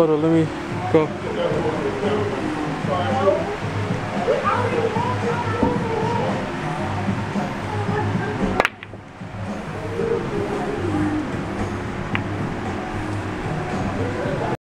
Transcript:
Hold let me go.